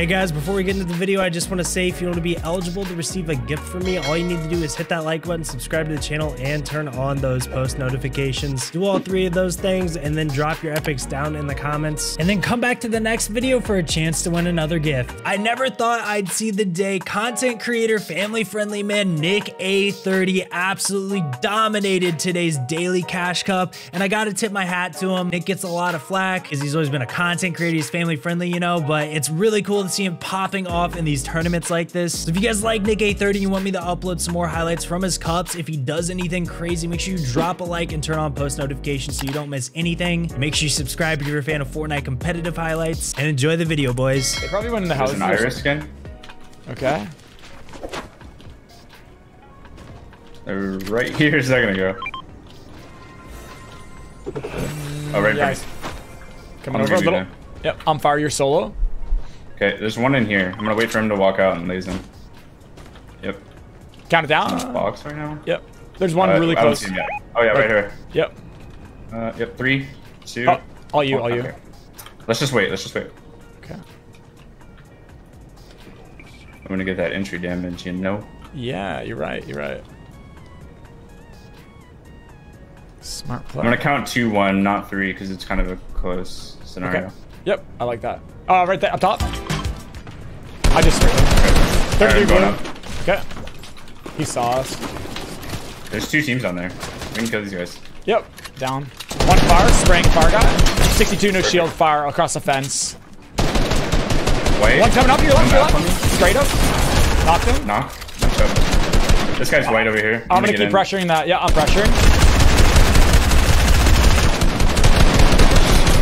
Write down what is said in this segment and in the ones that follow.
Hey guys, before we get into the video, I just want to say if you want to be eligible to receive a gift from me, all you need to do is hit that like button, subscribe to the channel, and turn on those post notifications. Do all three of those things and then drop your epics down in the comments. And then come back to the next video for a chance to win another gift. I never thought I'd see the day content creator, family friendly man Nick A30 absolutely dominated today's daily cash cup. And I got to tip my hat to him. Nick gets a lot of flack because he's always been a content creator. He's family friendly, you know, but it's really cool see him popping off in these tournaments like this. So if you guys like Nick A30 and you want me to upload some more highlights from his cups, if he does anything crazy, make sure you drop a like and turn on post notifications so you don't miss anything. Make sure you subscribe if you're a fan of Fortnite competitive highlights and enjoy the video, boys. They probably went in the house. There's an iris skin. Okay. They're right here a second ago. Oh, right Yeah, Come on over a little. Yep, I'm fire. You're solo. Okay, there's one in here. I'm gonna wait for him to walk out and laze him. Yep. Count it down. Box right now. Yep. There's one Uh, really close. see him yet. Oh yeah, right here. Yep. Uh, yep. Three, two. Oh, all you, Oh, all you. okay. Let's just wait. Let's just wait. Okay. I'm gonna get that entry damage. You know. Yeah, you're right. You're right. Smart play. I'm gonna count two, one, not three, because it's kind of a close scenario. Okay. Yep, I like that. Oh, right there, up top. I just sprayed him. 33 I'm going up. Okay. He saw us. There's two teams on there. We can kill these guys. Yep, down. One fire, spraying fire guy. 62 no shield fire across the fence. Wait. One coming up your left, One your back on me. left. Straight up. Knocked him. Knock. Job. This guy's white over here. I'm gonna get keep in. pressuring that. Yeah, I'm pressuring.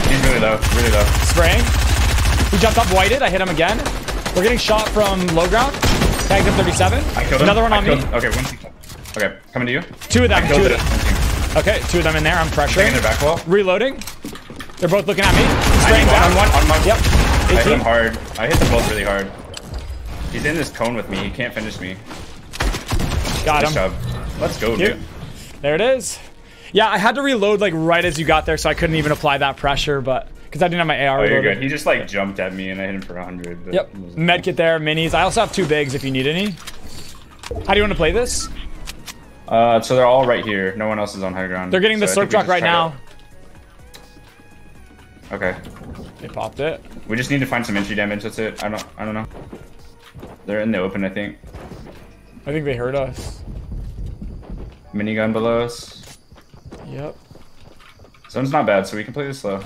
He's really low. Really low. Spraying. He jumped up whited. I hit him again. We're getting shot from low ground. Tagged him 37. I killed him. Another one I on me. killed- Okay, one. Okay, coming to you. Two of them. Two killed of them. Okay, two of them in there. I'm Taking pressuring. their back wall. Reloading. They're both looking at me. I Spraying down. on one. On one. Yep. I hit him hard. I hit them both really hard. He's in this cone with me. He can't finish me. Got Nice him. job. Let's go, Cute. dude. There it is. Yeah, I had to reload like right as you got there, so I couldn't even apply that pressure, but because I didn't have my AR Oh, you're reloaded. good. He just like jumped at me and I hit him for 100. Yep. Medkit there, minis. I also have two bigs if you need any. How do you want to play this? Uh, so they're all right here. No one else is on high ground. They're getting the So slurp truck right now. Okay. They popped it. We just need to find some entry damage. That's it. I don't. I don't know. They're in the open, I think. I think they heard us. Minigun below us. Yep. Zone's not bad, so we can play this slow.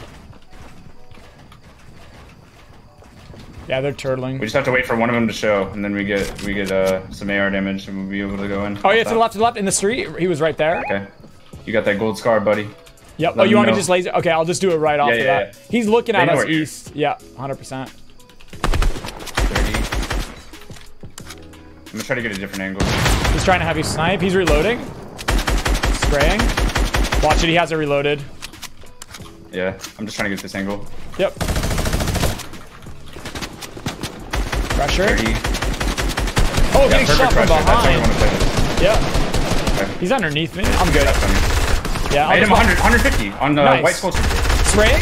Yeah, they're turtling. We just have to wait for one of them to show, and then we get we get uh, some AR damage, and we'll be able to go in. Oh yeah, to the left, to the left, in the street. He was right there. Okay. You got that gold scar, buddy. Yep. Let oh, you want me to just laser? Okay, I'll just do it right off Yeah, of yeah, that. yeah. He's looking They at us east. Yeah, 100%. 30. I'm gonna try to get a different angle. He's trying to have you snipe. He's reloading. Spraying. Watch it. He has it reloaded. Yeah, I'm just trying to get this angle. Yep. Pressure. 30. Oh, Yeah, getting shot from pressure. That's how we behind. want to play this. Okay. He's underneath me. I'm good. Yeah. I I'll hit him 100, 150 on the Nice. white sculpture. Spraying.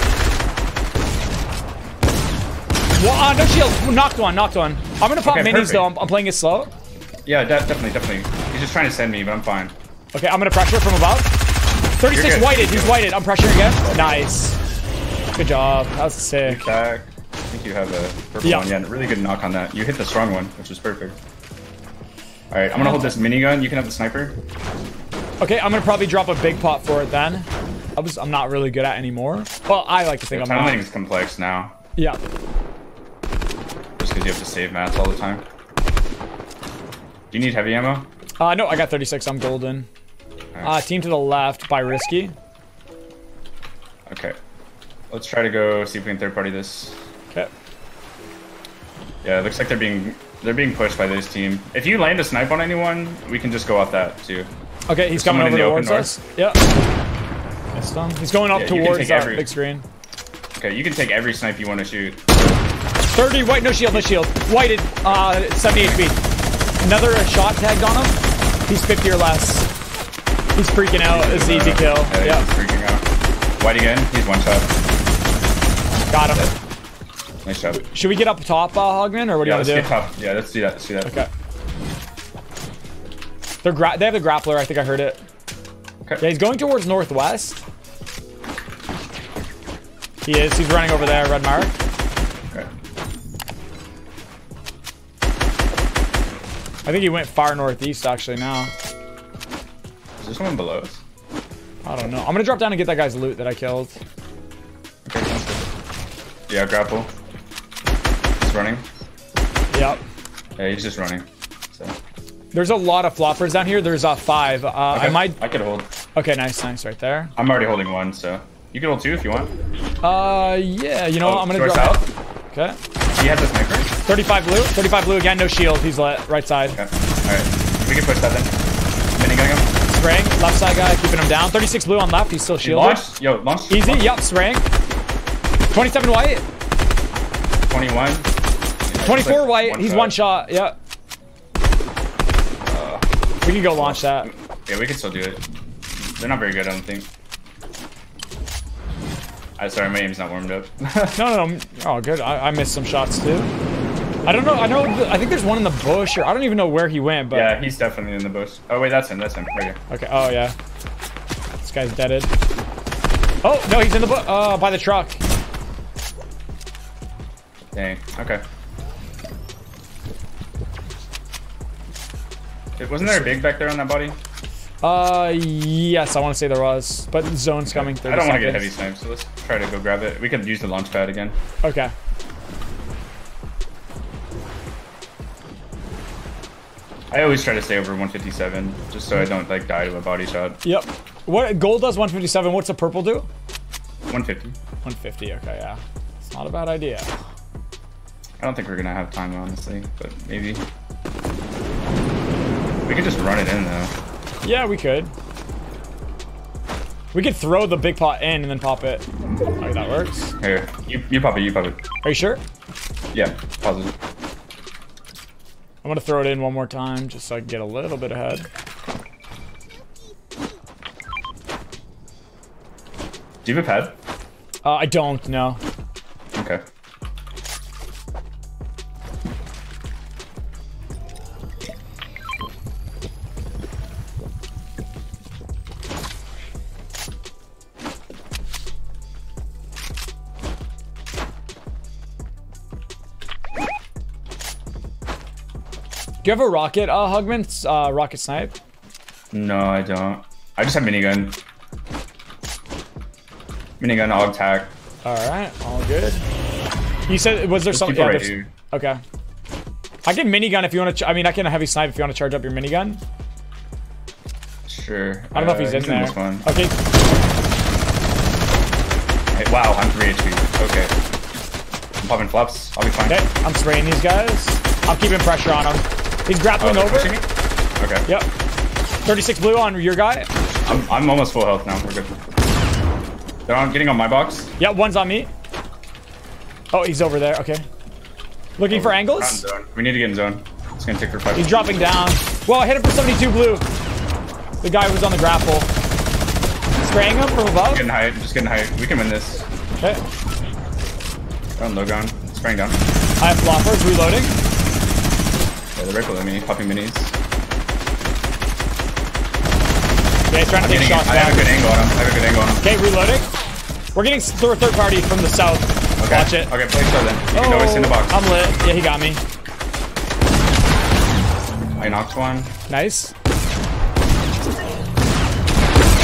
Well, uh, no shield. Knocked one. Knocked one. I'm gonna pop Okay, minis perfect. though. I'm, I'm playing it slow. Yeah, de- definitely, definitely. He's just trying to send me, but I'm fine. Okay, I'm gonna pressure from above. 36 You're whited. He's whited. I'm pressuring again. Nice. Good job. That was sick. Attack. I think you have a purple Yeah. one. Yeah, really good knock on that. You hit the strong one, which was perfect. All right, I'm gonna hold this minigun. You can have the sniper. Okay, I'm gonna probably drop a big pot for it then. I was, I'm not really good at anymore. Well, I like to think I'm Tunneling not. is complex now, Yeah. just because you have to save mats all the time. Do you need heavy ammo? Uh, no, I got 36. I'm golden. Uh, team to the left by Risky. Okay. Let's try to go see if we can third party this. Okay. Yeah, it looks like they're being they're being pushed by this team. If you land a snipe on anyone, we can just go off that too. Okay, he's Is coming over the open towards us. Yep. Missed him. He's going up Yeah, towards that every- big screen. Okay, you can take every snipe you want to shoot. 30 white, no shield, no shield. Whited, uh, 70 HP. Another shot tagged on him. He's 50 or less. He's freaking out. It's an easy kill. Yeah, Yeah, he's freaking out. White again. He's one shot. got him. Nice job. Should we get up top, uh, Hogman, or what do Yeah, you want to do? top. Yeah, let's do that. Let's do that. Okay. They're gra they have the grappler. I think I heard it. Okay. Yeah, he's going towards northwest. He is. He's running over there, red mark. Okay. I think he went far northeast actually now. Is there someone below us? I don't know. I'm gonna drop down and get that guy's loot that I killed. Okay. Yeah, grapple. He's running. Yep. Yeah, he's just running. So. There's a lot of floppers down here. There's uh, five. Uh, I might. I could hold. Okay, nice, nice, right there. I'm already holding one, so you can hold two if you want. Uh, yeah. You know what? I'm gonna drop. south. Okay. He has a sniper. 35 blue. 35 blue again. No shield. He's lit. Right side. Okay. All right. We can push that then. Minigunning him. Spraying. Left side guy keeping him down. 36 blue on left. He's still shielded. Launch. Yo, launch. Easy. Yep. Spraying. 27 white. 21. 24 white. One He's shot. one shot. Yep. we can go launch that. Yeah, we can still do it. They're not very good, I don't think. I sorry, my aim's not warmed up. No, no, no. Oh, good. I, I missed some shots too. I don't know. I know. I think there's one in the bush, or I don't even know where he went. But yeah, he's definitely in the bush. Oh wait, that's him. That's him. Right here. okay. Oh yeah. This guy's deaded. Oh no, he's in the bush. Uh, by the truck. Dang. Okay. Wasn't there a big back there on that body? Uh, yes, I want to say there was, but zone's coming. 30 I don't want to get heavy snipes, so let's try to go grab it. We could use the launch pad again. Okay. I always try to stay over 157, just so I don't like die to a body shot. Yep. What gold does 157? What's the purple do? 150. 150. Okay, yeah. It's not a bad idea. I don't think we're gonna have time, honestly, but maybe. We could just run it in though. Yeah, we could. We could throw the big pot in and then pop it. Okay, that works. Here, you, you pop it, you pop it. Are you sure? Yeah, positive. I'm gonna throw it in one more time just so I can get a little bit ahead. Do you have a pad? Uh, I don't know. Do you have a rocket, uh, Hugman? Uh, rocket snipe? No, I don't. I just have minigun. Minigun, og tac. All right, all good. You said, was there something? Yeah, right here. okay. I can minigun if you want to. I mean, I can a heavy snipe if you want to charge up your minigun. Sure. I don't know if Uh, he's in there. this one. Okay, Hey, wow, I'm 3 HP. Okay. I'm popping flops. I'll be fine. okay. I'm spraying these guys. I'm keeping pressure on him. He's Oh, grappling they're over. Okay. Yep. 36 blue on your guy. I'm, I'm almost full health now. We're good. They're on, getting on my box. Yeah, one's on me. Oh, he's over there. Okay. Looking for angles. We need to get in zone. It's gonna take for five. He's dropping down. Well, I hit him for 72 blue. The guy was on the grapple. Spraying him from above. Getting high. Just getting high. We can win this. Okay. On low ground. Spraying down. I have floppers reloading. They're right below. Popping minis. Yeah, he's trying to I'm take shots I have a good angle on him. I have a good angle on him. Okay, reloading. We're getting third, third party from the south. Okay. Watch it. Okay, play slow then. You know always in the box. I'm lit. Yeah, he got me. I knocked one. Nice.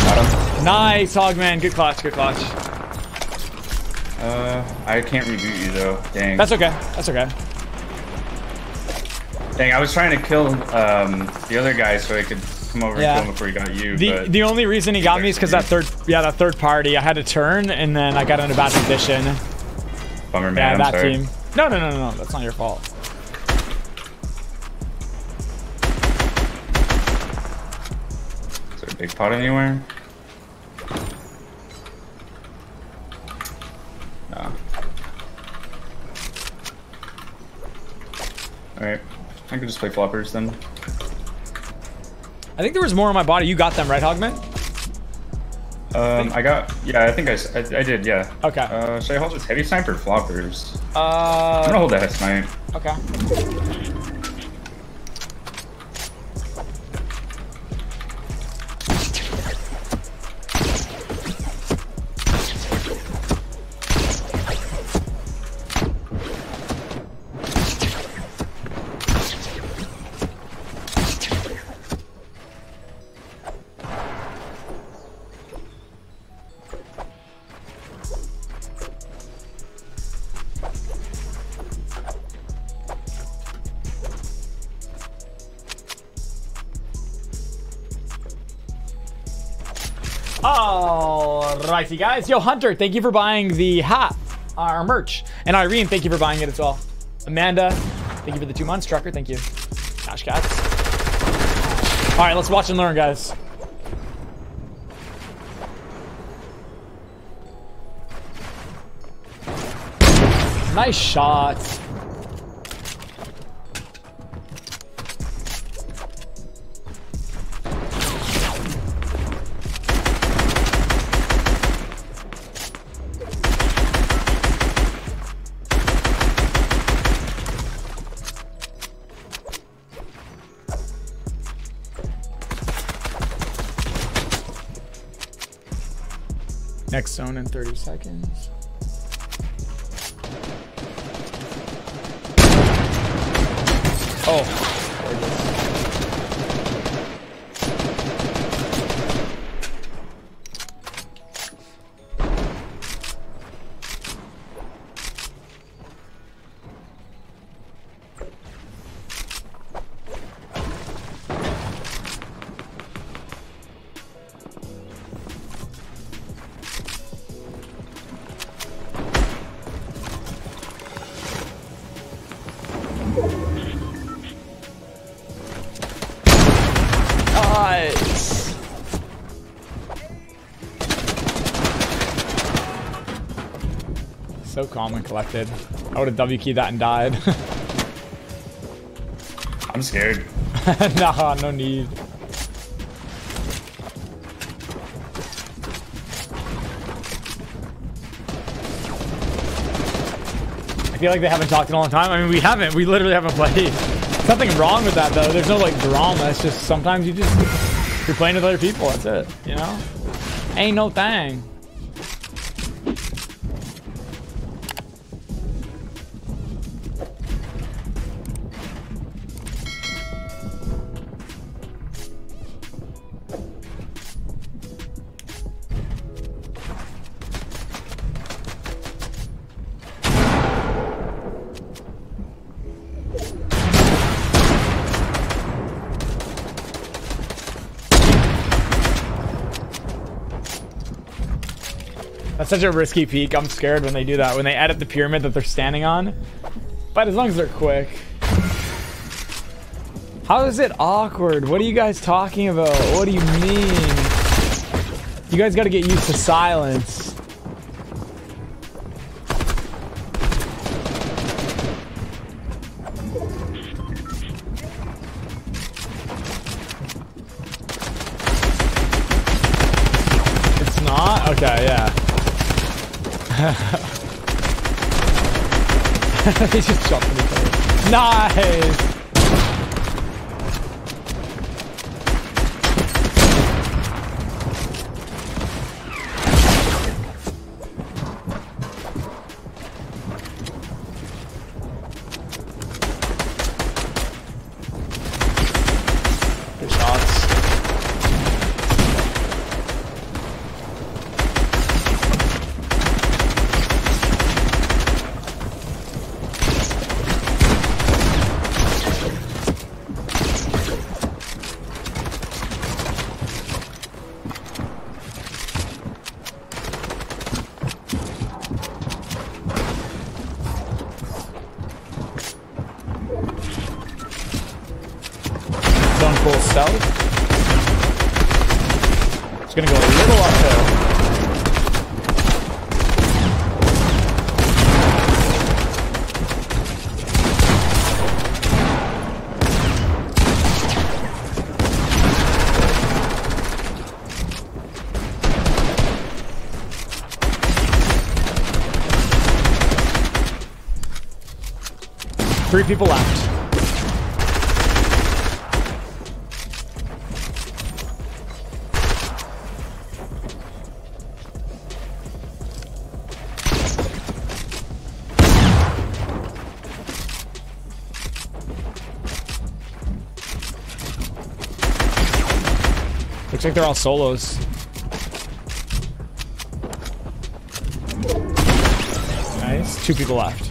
Got him. Nice, Hogman. Good clutch, good clutch. Uh, I can't reboot you though. Dang. That's okay. That's okay. Dang, I was trying to kill um the other guy so I could come over Yeah. and kill him before he got you. The but the only reason he got me is because that third yeah that third party I had to turn and then I got in a bad position. bummer, man. Yeah, I'm that sorry. team. No, no, no, no, no. That's not your fault. Is there a big pot anywhere? No. Alright. I could just play floppers then. I think there was more on my body. You got them, right, Hogman? Um, I got, yeah, I think I. I did, yeah. Okay. Uh, should I hold this heavy sniper or floppers? I'm Uh, gonna hold that snipe. okay. Alrighty, guys. Yo, Hunter, thank you for buying the hat, our merch. And Irene, thank you for buying it as well. Amanda, thank you for the two months. Trucker, thank you. Cash Cats. All right, let's watch and learn, guys. Nice shot. In 30 seconds. So calm and collected. I would have W keyed that and died. I'm scared. nah, no need. I feel like they haven't talked in a long time. I mean, we haven't. We literally haven't played. Nothing wrong with that, though. There's no, like, drama. It's just sometimes you just... You're playing with other people. That's it. You know? Ain't no thing. That's such a risky peak. I'm scared when they do that. When they edit the pyramid that they're standing on. But as long as they're quick. How is it awkward? What are you guys talking about? What do you mean? You guys got to get used to silence. he just each other. Nice! Stealth. It's gonna go a little uphill. Three people left. Like they're all solos. Nice. Two people left.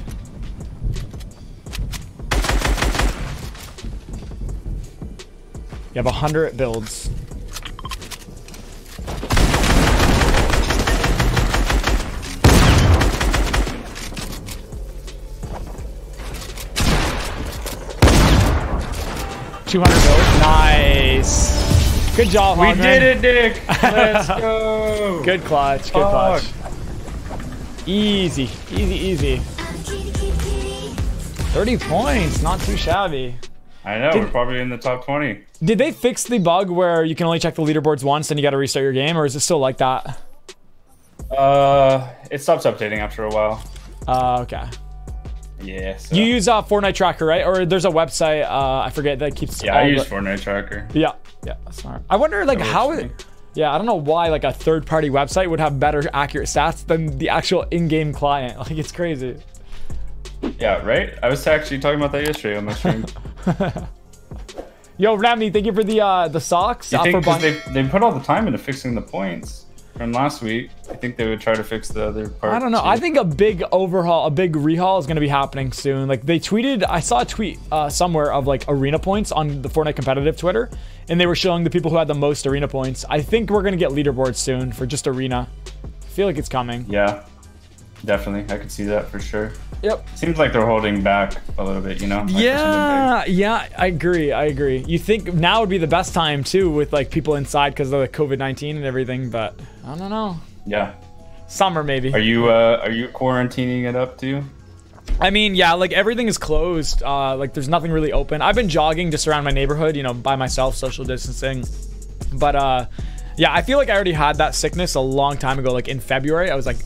You have a hundred builds. Two hundred builds. Good job, We did it, Nick. Let's go. Good clutch. Good Fuck. clutch. Easy, easy, easy. 30 points, not too shabby. I know. We're probably in the top 20. Did they fix the bug where you can only check the leaderboards once and you got to restart your game, or is it still like that? Uh, it stops updating after a while. Uh, okay. Yeah. So. You use uh, Fortnite Tracker, right? Or there's a website, uh, I forget, that keeps. yeah, I use the- Fortnite Tracker. Yeah, yeah, that's smart. I wonder, like, how it. Yeah, I don't know why, like, a third party website would have better accurate stats than the actual in game client. Like, it's crazy. Yeah, right? I was actually talking about that yesterday on my stream. Yo, Ramney, thank you for the uh, the socks. You uh, think they, they put all the time into fixing the points from last week, I think they would try to fix the other part. I don't know. too. I think a big overhaul, a big rehaul is going to be happening soon. Like they tweeted, I saw a tweet uh, somewhere of like arena points on the Fortnite competitive Twitter, and they were showing the people who had the most arena points. I think we're going to get leaderboards soon for just arena. I feel like it's coming. Yeah, definitely. I could see that for sure. Yep. Seems like they're holding back a little bit, you know? like Yeah, yeah, I agree. I agree. You think now would be the best time too, with like people inside because of the COVID nineteen and everything, but I don't know. Yeah. Summer maybe. Are you uh are you quarantining it up too? I mean, yeah, like everything is closed. Uh, like there's nothing really open. I've been jogging just around my neighborhood, you know, by myself, social distancing. But uh, yeah, I feel like I already had that sickness a long time ago. Like in February, I was like